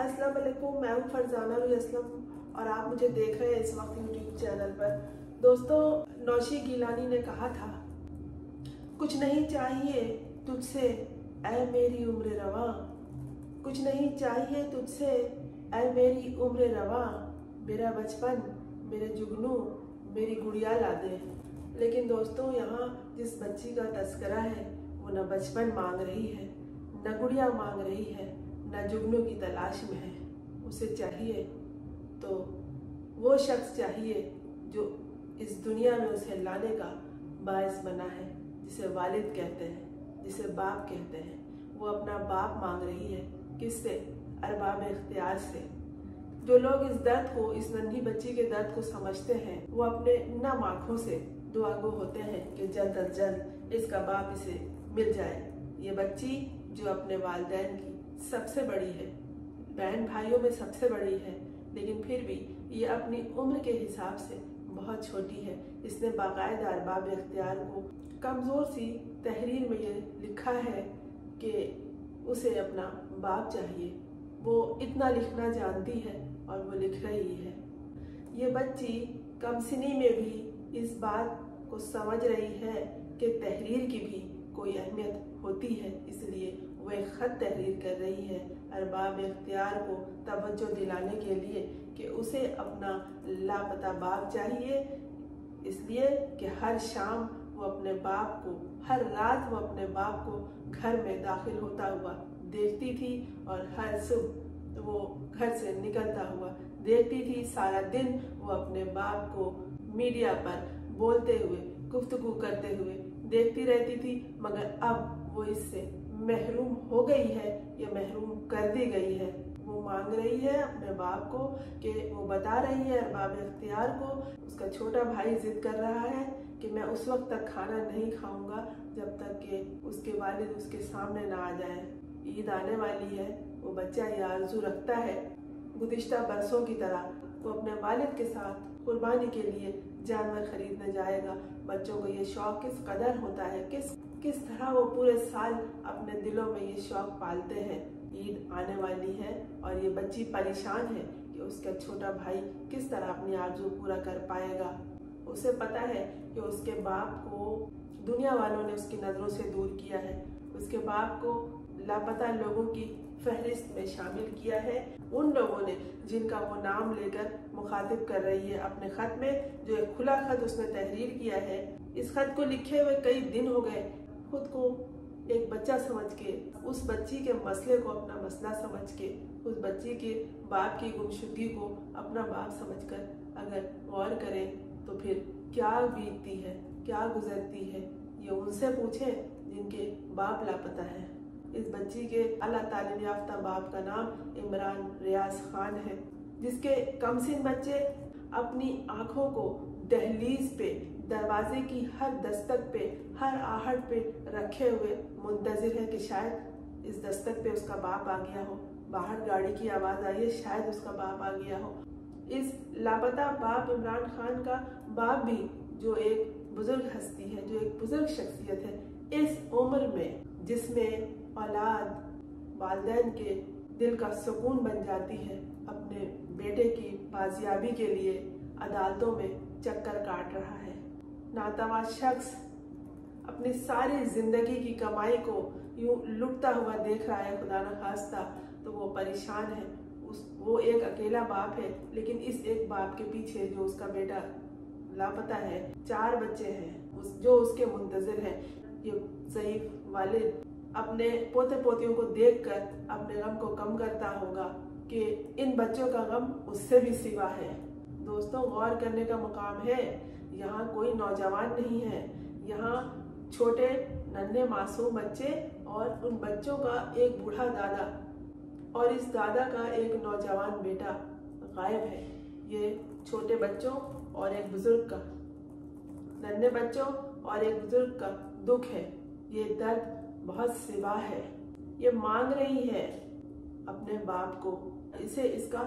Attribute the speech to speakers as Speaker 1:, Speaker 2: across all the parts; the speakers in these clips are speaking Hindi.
Speaker 1: अस्सलाम वालेकुम, मैं हूँ फरजाना असलम और आप मुझे देख रहे हैं इस वक्त यूट्यूब चैनल पर। दोस्तों, नौशी गिलानी ने कहा था, कुछ नहीं चाहिए तुझसे, ऐ मेरी उम्र रवा। कुछ नहीं चाहिए तुझसे, ऐ मेरी उम्र रवा। मेरा बचपन, मेरे जुगनू, मेरी गुड़िया ला दे लेकिन दोस्तों, यहाँ जिस बच्ची का तस्करा है, वो न बचपन मांग रही है, न गुड़िया मांग रही है। न जुगनू की तलाश में है, उसे चाहिए तो वो शख्स चाहिए जो इस दुनिया में उसे लाने का बायस बना है, जिसे वालिद कहते हैं, जिसे बाप कहते हैं। वो अपना बाप मांग रही है, किससे? अरबाब इख्तियार से। जो लोग इस दर्द को, इस नन्ही बच्ची के दर्द को समझते हैं, वो अपने नम आँखों से दुआगो होते हैं कि जल्द अज जल्द इसका बाप इसे मिल जाए। ये बच्ची जो अपने वालदेन की सबसे बड़ी है। बहन भाइयों में सबसे बड़ी है। लेकिन फिर भी ये अपनी उम्र के हिसाब से बहुत छोटी है। इसने बाकायदा अरबाब इख्तियार को कमज़ोर सी तहरीर में ये लिखा है कि उसे अपना बाप चाहिए। वो इतना लिखना जानती है और वो लिख रही है। ये बच्ची कमसिनी में भी इस बात को समझ रही है कि तहरीर की भी कोई अहमियत होती है। इसलिए वो एक ख़त तहरीर कर रही है अरबाब इख्तियार को तवज्जो दिलाने के लिए कि उसे अपना लापता बाप चाहिए, इसलिए कि हर शाम वो अपने बाप को, हर रात वो अपने बाप को घर में दाखिल होता हुआ देखती थी और हर सुबह वो घर से निकलता हुआ देखती थी। सारा दिन वो अपने बाप को मीडिया पर बोलते हुए, गुफ्तगु करते हुए देखती रहती थी। मगर अब वो इससे महरूम हो गई है या महरूम कर दी गई है? वो मांग रही है अपने बाप को कि वो बता रही है अरबाब इख्तियार को। उसका छोटा भाई जिद कर रहा है कि मैं उस वक्त तक खाना नहीं खाऊँगा जब तक कि उसके वालिद उसके सामने ना आ जाए। ईद आने वाली है, वो बच्चा ये आरज़ू रखता है। गुज्त बरसों की तरह वो अपने वालिद के साथ कुर्बानी के लिए जानवर खरीदने जाएगा। बच्चों को ये शौक किस कदर होता है, किस किस तरह वो पूरे साल अपने दिलों में ये शौक पालते हैं? ईद आने वाली है और ये बच्ची परेशान है कि उसका छोटा भाई किस तरह अपनी आरज़ू पूरा कर पाएगा। उसे पता है कि उसके बाप को दुनिया वालों ने उसकी नज़रों से दूर किया है। उसके बाप को लापता लोगों की फहरिस्त में शामिल किया है। उन लोगों ने जिनका वो नाम लेकर मुखातिब कर रही है अपने खत में, जो एक खुला खत उसने तहरीर किया है। इस खत को लिखे हुए कई दिन हो गए खुद को एक बच्चा समझ के, उस बच्ची के मसले को अपना मसला समझ के, उस बच्ची के बाप की गुमशुदगी को अपना बाप समझकर अगर गौर करें तो फिर क्या बीतती है, क्या गुजरती है, ये उनसे पूछें जिनके बाप लापता है। इस बच्ची के अल्लाह तालीम याफ्ता बाप का नाम इमरान रियाज खान है, जिसके कम कमसिन बच्चे अपनी आँखों को दहलीज पे दरवाजे की हर दस्तक पे, हर आहट पे रखे हुए मुंतजर है कि शायद इस दस्तक पे उसका बाप आ गया हो। बाहर गाड़ी की आवाज़ आई है, शायद उसका बाप आ गया हो। इस लापता बाप इमरान खान का बाप भी जो एक बुज़ुर्ग हस्ती है, जो एक बुज़ुर्ग शख्सियत है, इस उम्र में जिसमें औलाद वालदेन के दिल का सुकून बन जाती है, अपने बेटे की बाजियाबी के लिए अदालतों में चक्कर काट रहा है। नातावा शख्स अपनी सारी ज़िंदगी की कमाई को यूँ लुटता हुआ देख रहा है, खुदा न खास्ता तो वो परेशान है। उस, वो एक अकेला बाप है, लेकिन इस एक बाप के पीछे जो उसका बेटा लापता है, चार बच्चे हैं, उस, जो उसके मुंतजर हैं, ये ज़यीफ वालिद अपने पोते पोतियों को देखकर, अपने गम को कम करता होगा कि इन बच्चों का गम उससे भी सिवा है। दोस्तों, गौर करने का मुकाम है यहाँ कोई नौजवान नहीं है। यहाँ छोटे नन्हे मासूम बच्चे और उन बच्चों का एक बूढ़ा दादा और इस दादा का एक नौजवान बेटा गायब है। ये छोटे बच्चों और एक बुज़ुर्ग का, नन्हे बच्चों और एक बुज़ुर्ग का दुख है। ये दर्द बहुत सिवा है। ये मांग रही है अपने बाप को। इसे इसका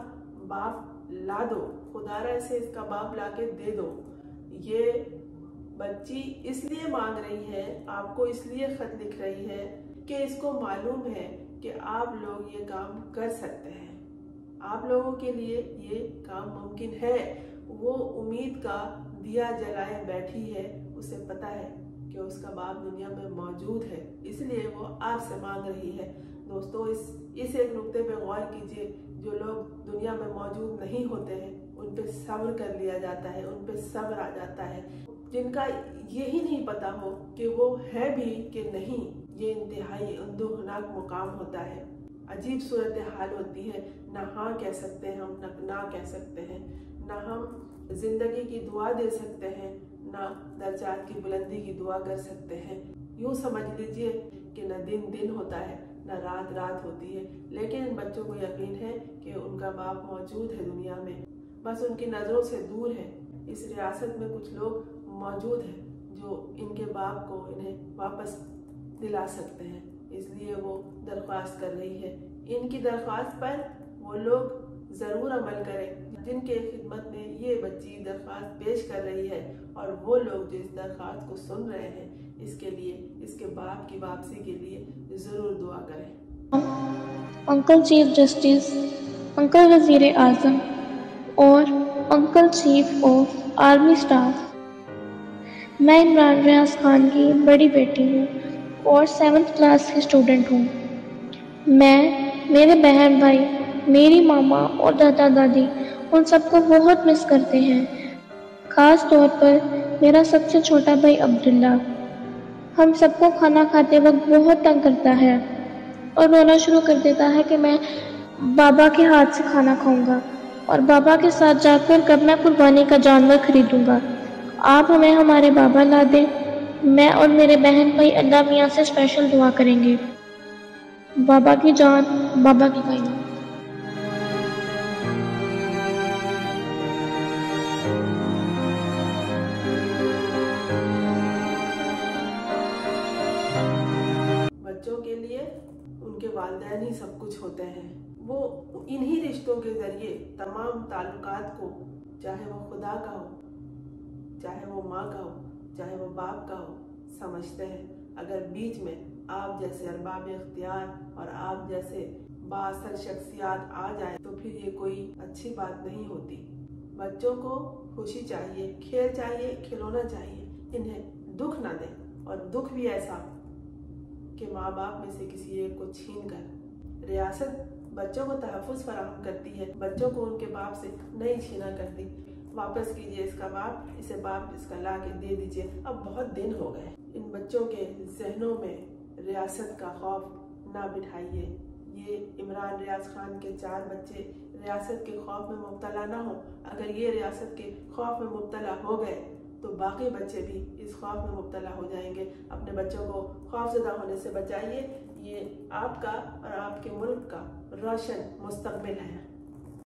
Speaker 1: बाप ला दो। खुदारा इसे इसका बाप ला के दे दो। ये बच्ची इसलिए मांग रही है, आपको इसलिए खत लिख रही है कि इसको मालूम है कि आप लोग ये काम कर सकते हैं। आप लोगों के लिए ये काम मुमकिन है। वो उम्मीद का दिया जलाए बैठी है। उसे पता है कि उसका बाप दुनिया में मौजूद है। इसलिए वो आपसे मांग रही है। दोस्तों, इस इस एक नुक्ते पे गौर कीजिए, जो लोग दुनिया में मौजूद नहीं होते हैं उन पे सब्र कर लिया जाता है, उन पे सब्र आ जाता है। जिनका यही नहीं पता हो कि वो है भी कि नहीं, ये इंतहाई दुखनाक मुकाम होता है। अजीब सूरत हाल होती है, ना हाँ कह सकते हैं हम, न ना कह सकते हैं। ना हम ज़िंदगी की दुआ दे सकते हैं, ना दर्जात की बुलंदी की दुआ कर सकते हैं। यूँ समझ लीजिए कि न दिन दिन होता है, न रात रात होती है। लेकिन इन बच्चों को यकीन है कि उनका बाप मौजूद है दुनिया में। बस उनकी नज़रों से दूर है। इस रियासत में कुछ लोग मौजूद हैं जो इनके बाप को इन्हें वापस दिला सकते हैं। इसलिए वो दरख्वास्त कर रही है। इनकी दरख्वास्त पर वो लोग ज़रूर अमल करें। जिनके खिदमत में ये बच्ची दरख्वास्त पेश कर रही है और वो लोग जो इस दरख्वास्त को सुन रहे हैं, इसके लिए, इसके बाप की वापसी के लिए ज़रूर दुआ करें।
Speaker 2: अंकल चीफ जस्टिस, अंकल वज़ीर आज़म और uncle chief of army staff. मैं इमरान रियाज खान की बड़ी बेटी हूँ और सेवन्थ क्लास की स्टूडेंट हूँ। मैं, मेरे बहन भाई, मेरी मामा और दादा दादी, उन सबको बहुत मिस करते हैं। ख़ास तौर पर मेरा सबसे छोटा भाई अब्दुल्ला। हम सबको खाना खाते वक्त बहुत तंग करता है और रोना शुरू कर देता है कि मैं बाबा के हाथ से खाना खाऊँगा। और बाबा के साथ जाकर कब मैं कुर्बानी का जानवर खरीदूँगा। आप हमें हमारे बाबा ला दें। मैं और मेरे बहन भाई अल्लाह मियाँ से स्पेशल दुआ करेंगे। बाबा की जान, बाबा की गाय
Speaker 1: बच्चों के लिए उनके वालदेन ही सब कुछ होते हैं। वो इन्हीं रिश्तों के ज़रिए तमाम ताल्लुकात को, चाहे वो खुदा का हो, चाहे वो माँ का हो, चाहे वो बाप का हो, समझते हैं। अगर बीच में आप जैसे अरबाब इख्तियार और आप जैसे बासर शख्सियात आ जाए तो फिर ये कोई अच्छी बात नहीं होती। बच्चों को खुशी चाहिए, खेल चाहिए, खिलौना चाहिए, इन्हें दुख ना दें। और दुख भी ऐसा कि माँ बाप में से किसी एक को छीन कर रियासत बच्चों को तहफ़ फराहम करती है। बच्चों को उनके बाप से नहीं छीना करती। वापस कीजिए इसका बाप, इसे बाप इसका ला के दे दीजिए। अब बहुत दिन हो गए। इन बच्चों के जहनों में रियासत का खौफ ना बिठाइए। ये इमरान रियाज खान के चार बच्चे रियासत के खौफ में मुबतला ना हो। अगर ये रियासत के खौफ में मुबतला हो गए तो बाकी बच्चे भी इस खौफ में मुबतला हो जाएँगे। अपने बच्चों को खौफजदा होने से बचाइए। ये आपका और आपके मुल्क का रोशन मुस्तबिल है।